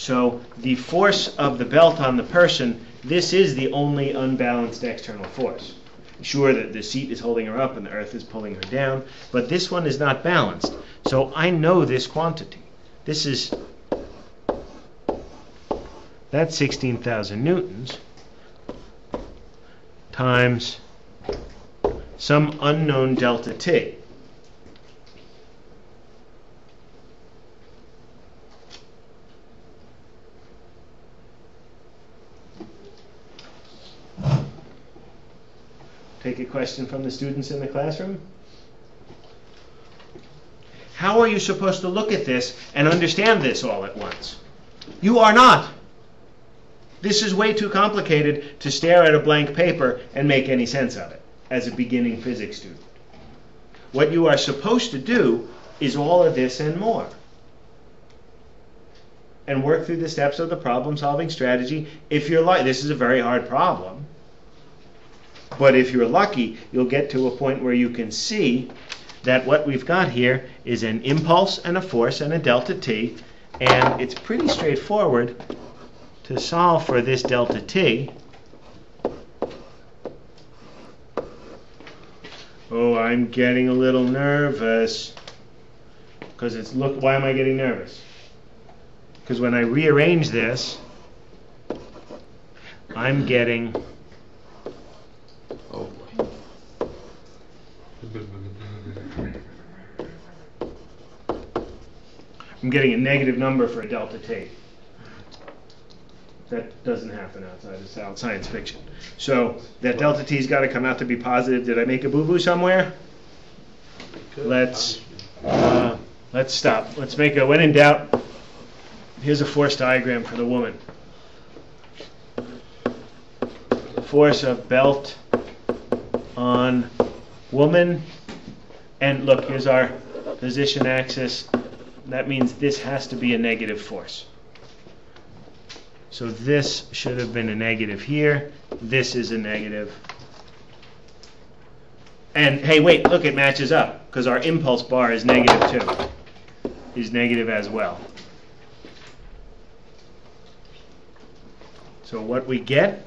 So the force of the belt on the person, this is the only unbalanced external force. Sure that the seat is holding her up and the earth is pulling her down, but this one is not balanced. So I know this quantity. This is that's 16,000 newtons times some unknown delta t. Take a question from the students in the classroom. How are you supposed to look at this and understand this all at once? You are not. This is way too complicated to stare at a blank paper and make any sense of it as a beginning physics student. What you are supposed to do is all of this and more. And work through the steps of the problem solving strategy. If you're like, this is a very hard problem. But if you're lucky, you'll get to a point where you can see that what we've got here is an impulse and a force and a delta t, and it's pretty straightforward to solve for this delta t. Oh, I'm getting a little nervous. Because it's, look, why am I getting nervous? Because when I rearrange this, I'm getting Oh boy. I'm getting a negative number for a delta t. That doesn't happen outside of science fiction. So that delta t's got to come out to be positive. Did I make a boo-boo somewhere? Let's uh, let's stop. Let's make a when in doubt. Here's a force diagram for the woman. Force of belt on woman. And look, here's our position axis. That means this has to be a negative force. So this should have been a negative here. This is a negative. And hey, wait, look, it matches up because our impulse bar is negative too. Is negative as well. So what we get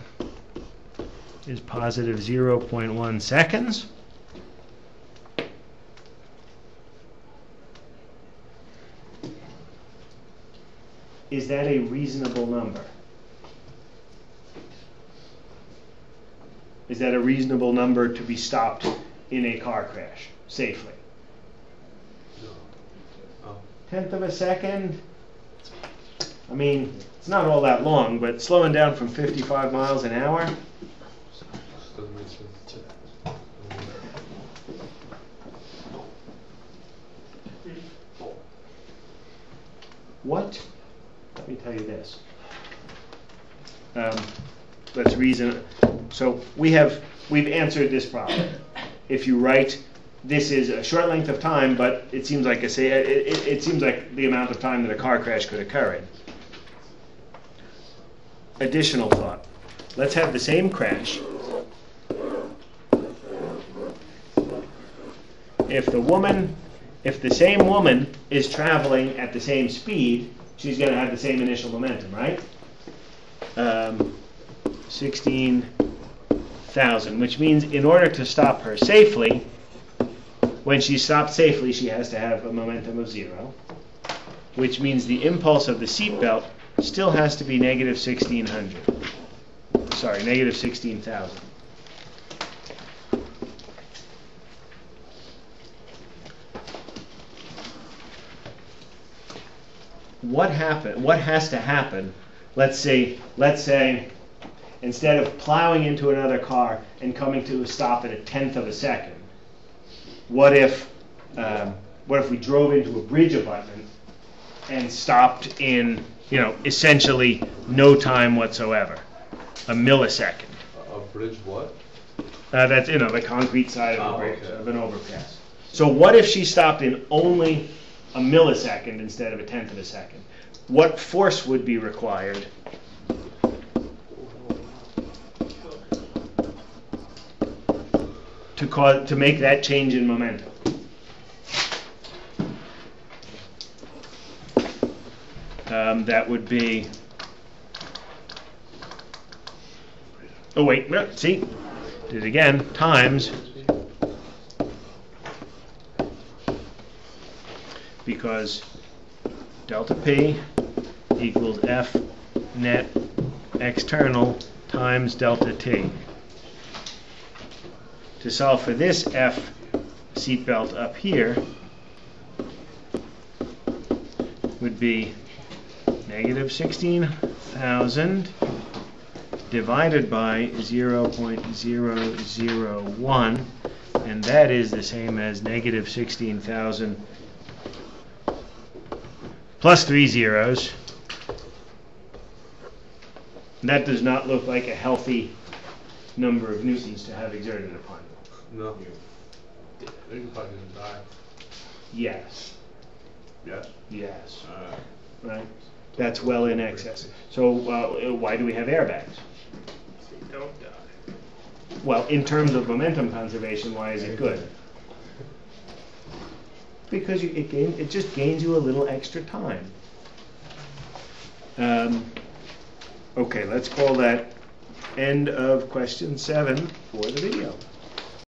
is positive 0.1 seconds. Is that a reasonable number? Is that a reasonable number to be stopped in a car crash safely? Tenth of a second? I mean, it's not all that long, but slowing down from 55 miles an hour? What? Let me tell you this. Um, let's reason. So we have we've answered this problem. If you write, this is a short length of time, but it seems like a say it, it, it seems like the amount of time that a car crash could occur in. Additional thought. Let's have the same crash. If the woman, if the same woman is traveling at the same speed, she's going to have the same initial momentum, right? Um, 16,000, which means in order to stop her safely, when she stopped safely, she has to have a momentum of zero, which means the impulse of the seatbelt still has to be negative 1600. Sorry, negative 16,000. What happen what has to happen let's say let's say instead of plowing into another car and coming to a stop at a tenth of a second what if um, what if we drove into a bridge abutment and stopped in you know essentially no time whatsoever a millisecond A bridge what? uh, that's you know the concrete side of, a Oh, bridge, okay. of an overpass so what if she stopped in only a millisecond instead of a tenth of a second what force would be required to cause to make that change in momentum um, that would be. Oh, wait, see, did it again, times. Because delta P equals F net external times delta T. To solve for this F seatbelt up here would be negative 16,000 divided by 0.001 and that is the same as negative 16,000 plus three zeros. That does not look like a healthy number of newtons to have exerted upon you. No. They can probably gonna die. Yes, Yes. yes, Uh, right. That's well in excess. So uh, why do we have airbags? They Don't die. Well, in terms of momentum conservation, why is it good? Because you, it gain, it just gains you a little extra time. Um, okay, let's call that end of question seven for the video.